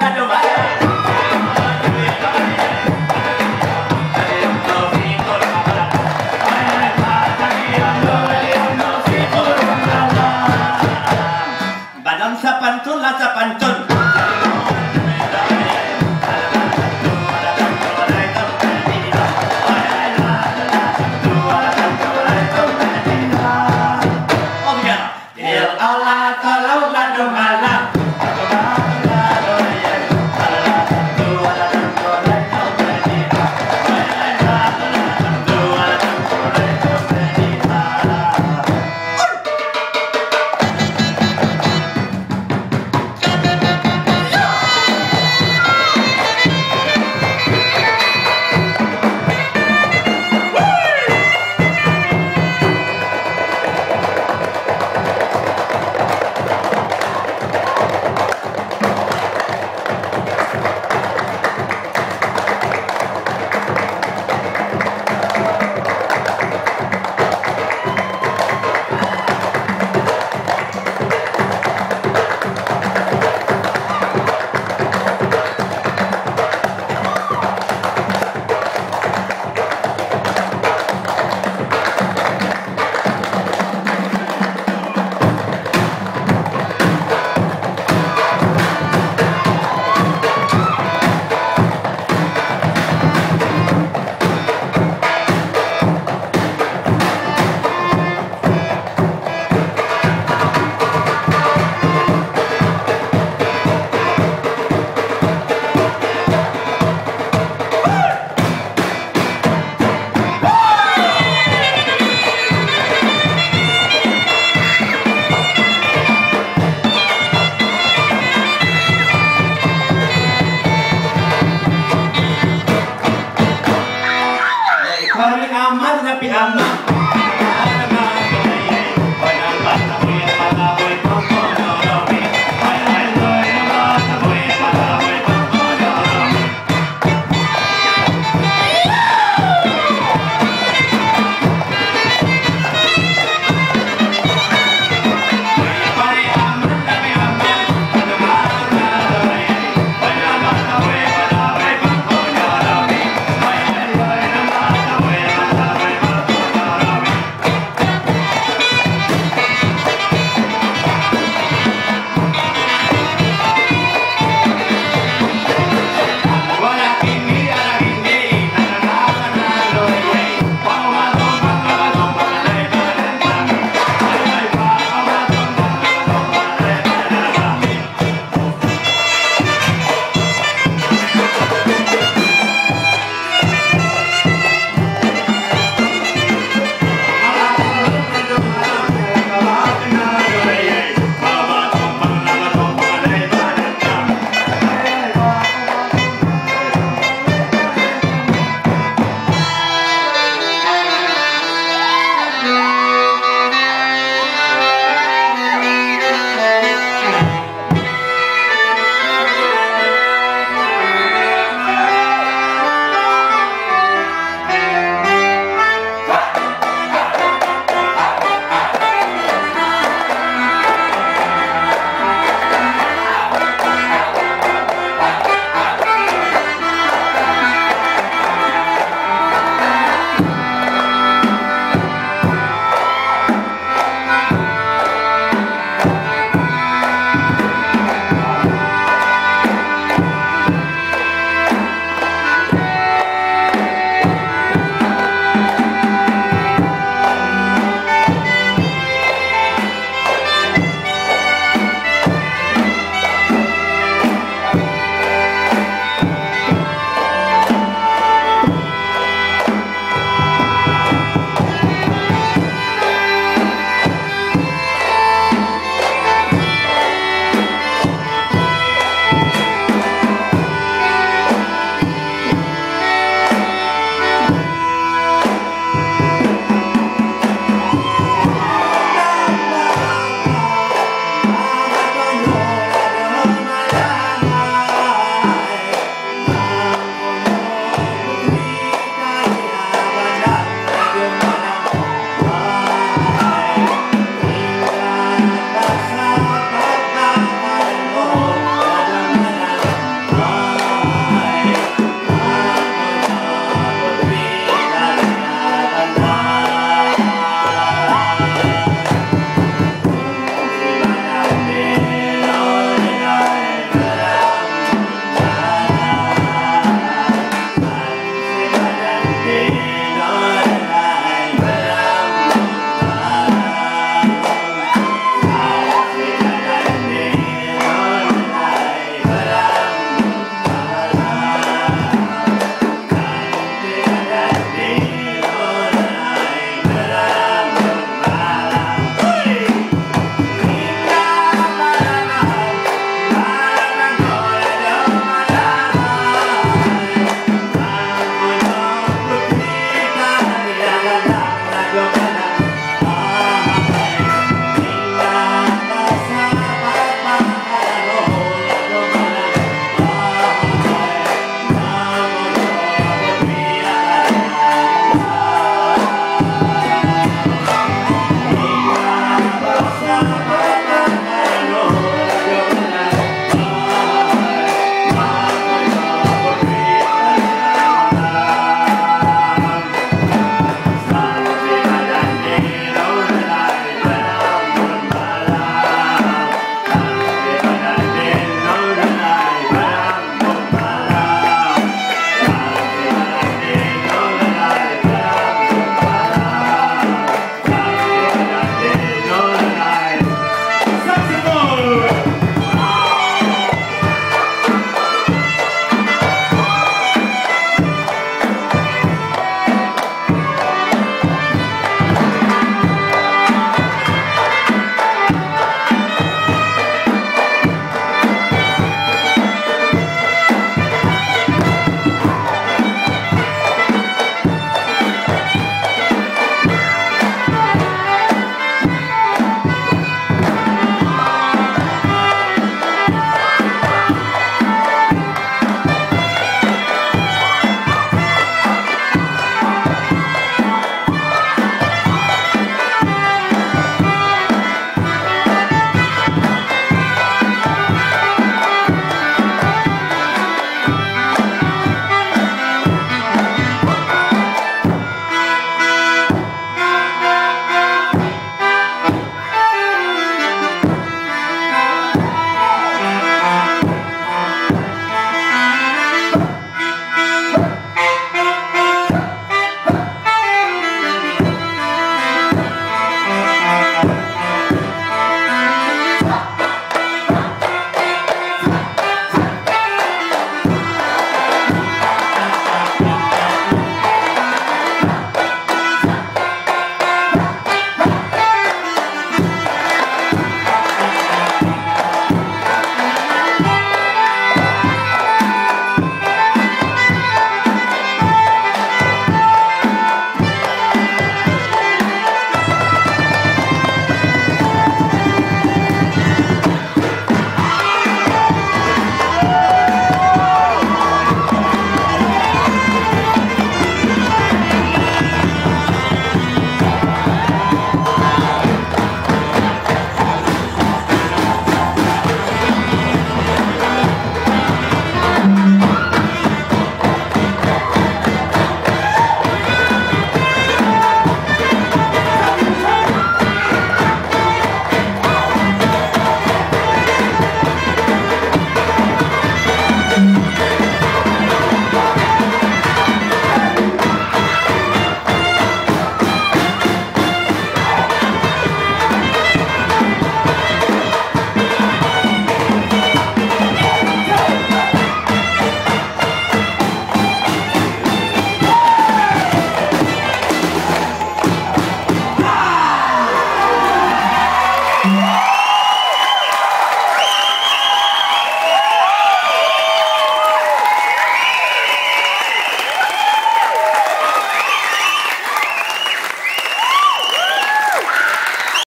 O Magrão?